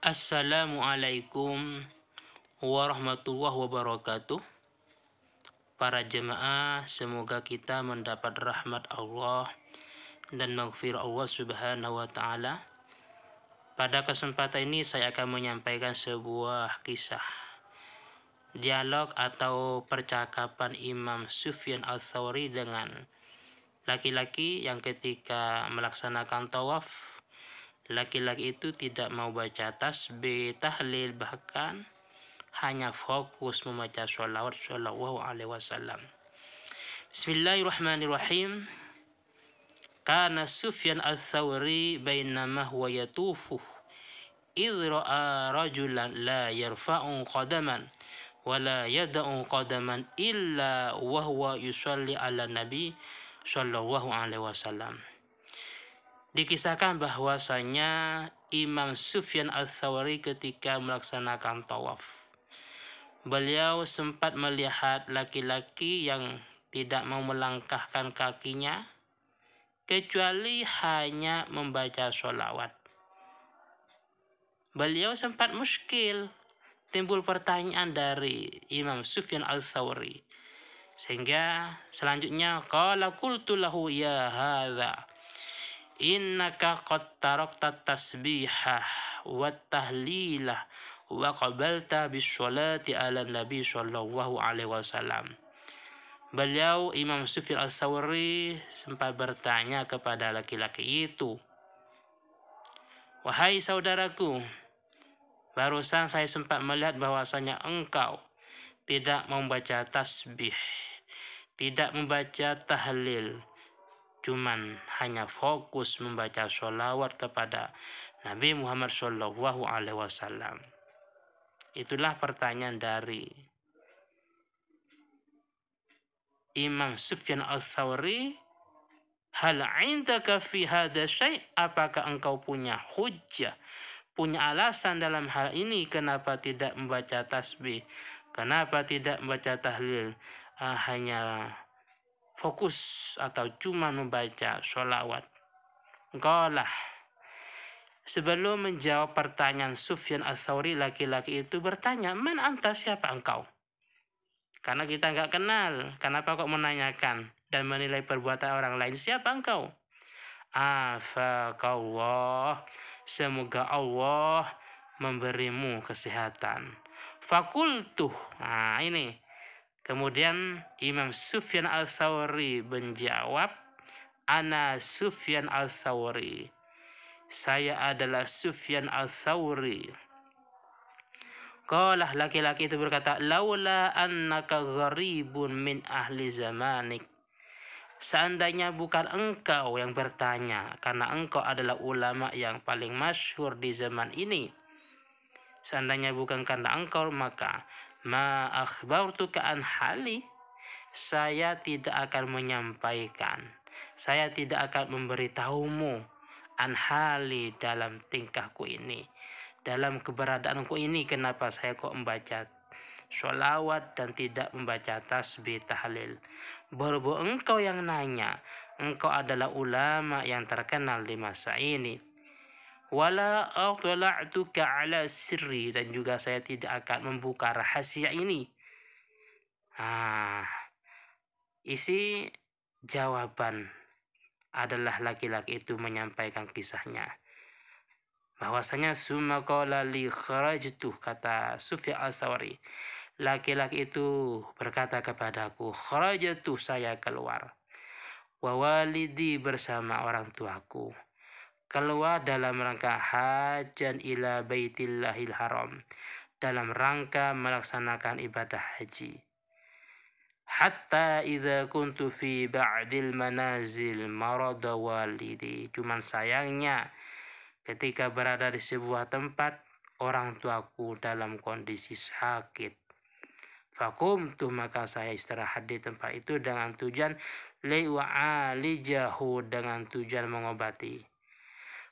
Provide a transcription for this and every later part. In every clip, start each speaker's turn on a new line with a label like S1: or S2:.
S1: Assalamualaikum warahmatullahi wabarakatuh. Para jemaah, semoga kita mendapat rahmat Allah dan maghfir Allah Subhanahu wa taala. Pada kesempatan ini saya akan menyampaikan sebuah kisah dialog atau percakapan Imam Sufyan al-Thawri dengan laki-laki yang ketika melaksanakan tawaf laki-laki itu tidak mau baca tasbih, tahlil, bahkan hanya fokus membaca sholawat shallallahu alaihi wasallam. Bismillahirrahmanirrahim. Kana Sufyan al-Thawri bainama huwa yatufu idh ra'a rajulan la yarfa'u qadaman wa la yada'u qadaman illa wa huwa yusalli ala nabi sallallahu alaihi wasallam. Dikisahkan bahwasanya Imam Sufyan al-Thawri ketika melaksanakan tawaf. Beliau sempat melihat laki-laki yang tidak mau melangkahkan kakinya kecuali hanya membaca sholawat. Beliau sempat muskil, timbul pertanyaan dari Imam Sufyan al-Thawri. Sehingga selanjutnya qala qultu lahu ya hadza innaka qad tarakta tasbihah wa tahlilah wa qabalta bis sholati ala nabi sallallahu alaihi wasallam. Beliau Imam Sufyan al-Sawri sempat bertanya kepada laki-laki itu, Wahai saudaraku, barusan saya sempat melihat bahwasanya engkau tidak membaca tasbih, tidak membaca tahlil, cuman hanya fokus membaca sholawat kepada Nabi Muhammad Shallallahu Alaihi Wasallam. Itulah pertanyaan dari Imam Sufyan al-Thawri. Hal indaka fi hadha syai' apakah engkau punya hujjah punya alasan dalam hal ini? Kenapa tidak membaca tasbih? Kenapa tidak membaca tahlil? Uh, hanya fokus atau cuma membaca sholawat. Engkaulah. Sebelum menjawab pertanyaan Sufyan as-Sawri, laki-laki itu bertanya, Man anta siapa engkau? Karena kita nggak kenal, kenapa kok menanyakan dan menilai perbuatan orang lain? Siapa engkau? Afakallah, semoga Allah memberimu kesehatan. Fakultuh, nah ini Kemudian Imam Sufyan al-Thawri menjawab, Ana Sufyan al-Thawri. Saya adalah Sufyan al-Thawri. Kalah laki-laki itu berkata, Laula annaka gharibun min ahli zamanik. Seandainya bukan engkau yang bertanya, karena engkau adalah ulama yang paling masyhur di zaman ini. Seandainya bukan karena engkau, maka ma akhbartuka an hali? Saya tidak akan menyampaikan. Saya tidak akan memberitahumu an hali dalam tingkahku ini. Dalam keberadaanku ini kenapa saya kok membaca sholawat dan tidak membaca tasbih tahlil? Baru engkau yang nanya engkau adalah ulama yang terkenal di masa ini wala atla'tuka ala sirri dan juga saya tidak akan membuka rahasia ini. Ah, isi jawaban adalah laki-laki itu menyampaikan kisahnya. Bahwasanya summa qala li kharajtu kata Sufyan al-Thawri. Laki-laki itu berkata kepadaku, kharajtu saya keluar. Wa walidi bersama orang tuaku keluar dalam rangka hajan ila baitillahil haram dalam rangka melaksanakan ibadah haji. Hatta idza kuntu fi ba'dil manazil marada walidi. Cuman sayangnya ketika berada di sebuah tempat orang tuaku dalam kondisi sakit. Fakum tuh maka saya istirahat di tempat itu dengan tujuan liwa'alijahu dengan tujuan mengobati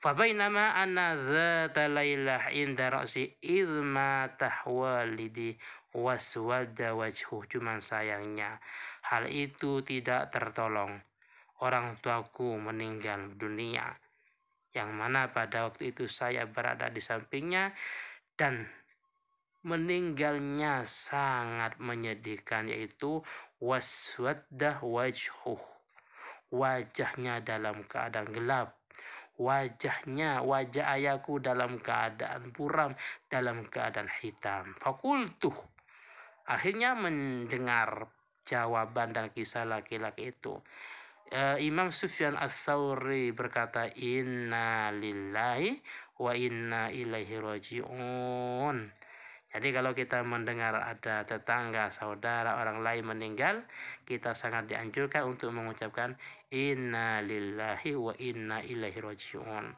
S1: Fabainama anna dzata lailah inda ra'si idma tahwalidi waswada wajhu. Cuman sayangnya hal itu tidak tertolong. Orang tuaku meninggal dunia. yang mana pada waktu itu saya berada di sampingnya dan meninggalnya sangat menyedihkan yaitu waswaddah wajhuh wajahnya dalam keadaan gelap wajahnya wajah ayahku dalam keadaan buram dalam keadaan hitam. Fakultuh akhirnya mendengar jawaban dan kisah laki-laki itu. Uh, Imam Sufyan As-Sauri berkata inna lillahi wa inna ilaihi raji'un jadi kalau kita mendengar ada tetangga, saudara, orang lain meninggal, kita sangat dianjurkan untuk mengucapkan inna lillahi wa inna ilaihi raji'un.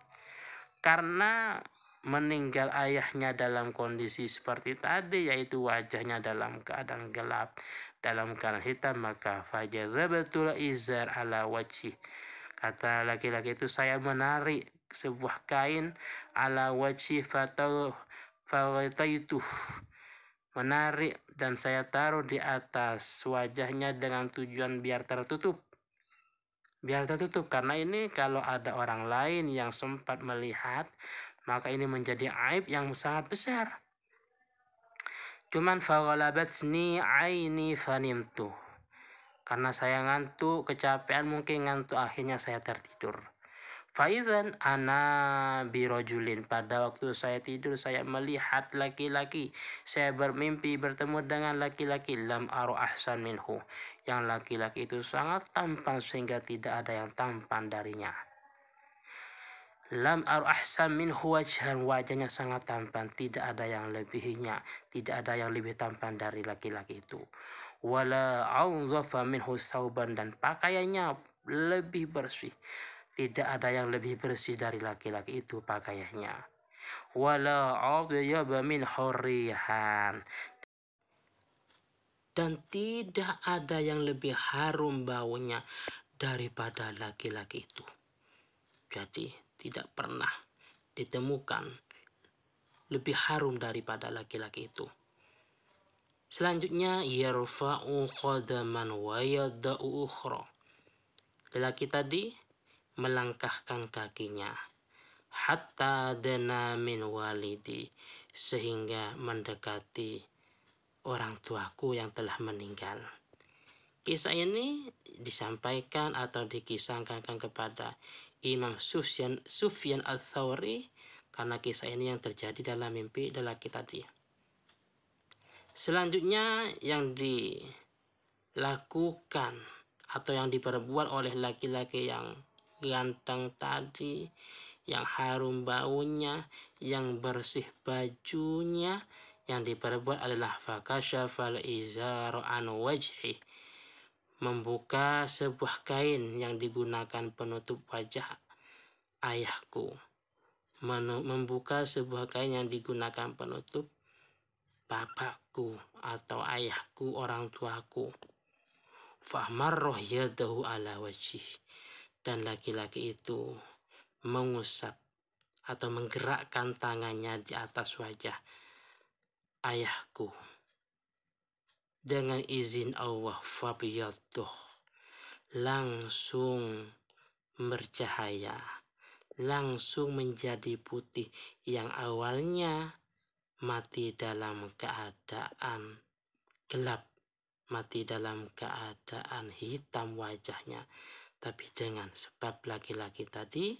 S1: Karena meninggal ayahnya dalam kondisi seperti tadi yaitu wajahnya dalam keadaan gelap dalam keadaan hitam maka fajadzabatul izar ala wajhi kata laki-laki itu saya menarik sebuah kain ala wajhi fatau itu menarik dan saya taruh di atas wajahnya dengan tujuan biar tertutup biar tertutup karena ini kalau ada orang lain yang sempat melihat maka ini menjadi aib yang sangat besar Cuman faghalabatni aini fanimtu. Karena saya ngantuk, kecapean mungkin ngantuk akhirnya saya tertidur. Faizan ana birojulin. Pada waktu saya tidur saya melihat laki-laki. Saya bermimpi bertemu dengan laki-laki. Lam aru ahsan minhu. Yang laki-laki itu sangat tampan sehingga tidak ada yang tampan darinya. Lam ar ahsan min wajhan wajahnya sangat tampan, tidak ada yang lebihnya, tidak ada yang lebih tampan dari laki-laki itu. Wala audhafa minhu sauban. Dan pakaiannya lebih bersih. Tidak ada yang lebih bersih dari laki-laki itu pakaiannya. Wala audhiyaba min hurrihan dan tidak ada yang lebih harum baunya daripada laki-laki itu. Jadi tidak pernah ditemukan lebih harum daripada laki-laki itu. Selanjutnya yarfa'u qadaman wa yada'u ukhra. Lelaki tadi melangkahkan kakinya hatta dana min walidi sehingga mendekati orang tuaku yang telah meninggal. Kisah ini disampaikan atau dikisahkan kepada Imam Sufyan, Sufyan al-Thawri karena kisah ini yang terjadi dalam mimpi lelaki tadi. Selanjutnya yang dilakukan atau yang diperbuat oleh laki-laki yang ganteng tadi, yang harum baunya, yang bersih bajunya, yang diperbuat adalah fakasyafal izar an wajhi membuka sebuah kain yang digunakan penutup wajah ayahku. membuka sebuah kain yang digunakan penutup bapakku atau ayahku, orang tuaku. Fahmarroh yadahu ala wajih. Dan laki-laki itu mengusap atau menggerakkan tangannya di atas wajah ayahku dengan izin Allah fabiyatuh langsung bercahaya langsung menjadi putih yang awalnya mati dalam keadaan gelap mati dalam keadaan hitam wajahnya tapi dengan sebab laki-laki tadi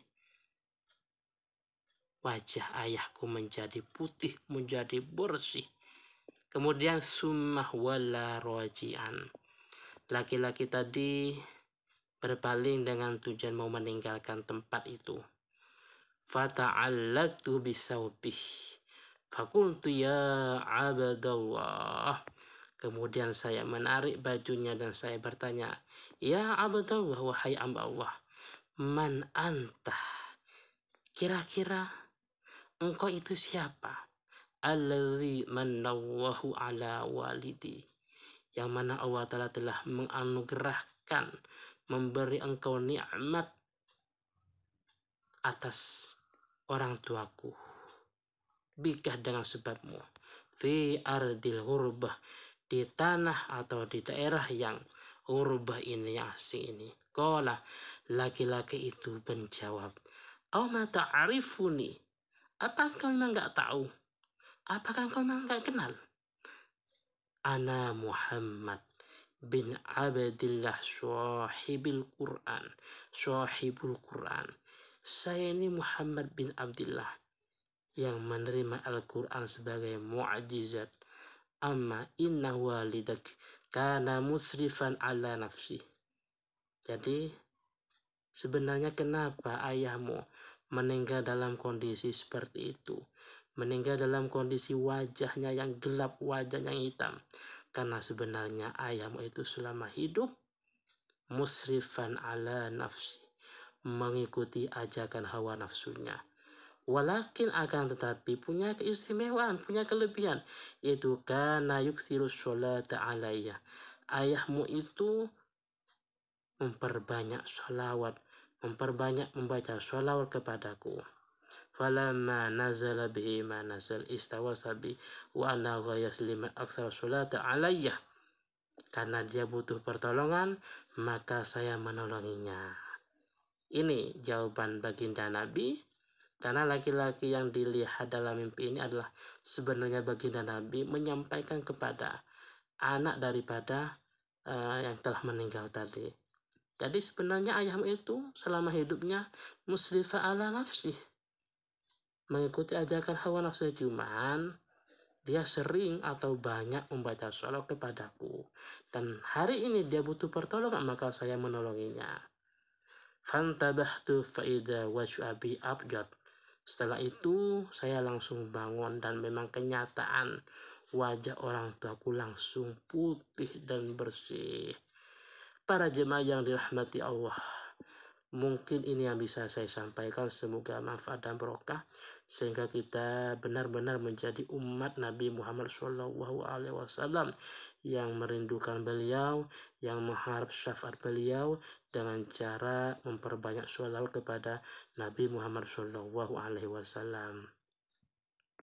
S1: wajah ayahku menjadi putih menjadi bersih Kemudian summah wala rojian. Laki-laki tadi berpaling dengan tujuan mau meninggalkan tempat itu. Fata'allaktu bisawbih. Fakultu ya abadallah. Kemudian saya menarik bajunya dan saya bertanya, Ya abadallah, wahai amba Allah, man anta? Kira-kira engkau itu siapa? alladzi manallahu ala walidi yang mana Allah Ta'ala telah menganugerahkan memberi engkau nikmat atas orang tuaku bikah dengan sebabmu fi ardil hurbah di tanah atau di daerah yang hurbah ini asing ini Kola laki-laki itu menjawab Au ma ta'rifuni? Apa kau memang nggak tahu? Apakah kau memang nggak kenal? Ana Muhammad bin Abdillah Syahibil Quran. Syahibul Quran. Saya ini Muhammad bin Abdullah yang menerima Al-Quran sebagai mu'ajizat. Amma inna walidak kana musrifan ala nafsi. Jadi sebenarnya kenapa ayahmu meninggal dalam kondisi seperti itu? Meninggal dalam kondisi wajahnya yang gelap, wajahnya yang hitam. Karena sebenarnya ayahmu itu selama hidup musrifan ala nafsi mengikuti ajakan hawa nafsunya. Walakin akan tetapi punya keistimewaan, punya kelebihan. Yaitu karena yuksiru sholata alayya. Ayahmu itu memperbanyak sholawat, memperbanyak membaca sholawat kepadaku. Falamma nazala bihi ma nazal istawa sabi wa anna ghayas liman aksara sholata alayya. Karena dia butuh pertolongan, maka saya menolonginya. Ini jawaban baginda Nabi karena laki-laki yang dilihat dalam mimpi ini adalah sebenarnya baginda Nabi menyampaikan kepada anak daripada uh, yang telah meninggal tadi. Jadi sebenarnya ayahmu itu selama hidupnya musrifah ala nafsi. Mengikuti ajakan hawa nafsu cuman dia sering atau banyak membaca sholat kepadaku. Dan hari ini dia butuh pertolongan maka saya menolonginya. Fantabahtu faida wajhu abi abjad. Setelah itu saya langsung bangun dan memang kenyataan wajah orang tuaku langsung putih dan bersih. Para jemaah yang dirahmati Allah, mungkin ini yang bisa saya sampaikan. Semoga manfaat dan berkah sehingga kita benar-benar menjadi umat Nabi Muhammad SAW yang merindukan beliau, yang mengharap syafaat beliau dengan cara memperbanyak sholawat kepada Nabi Muhammad SAW.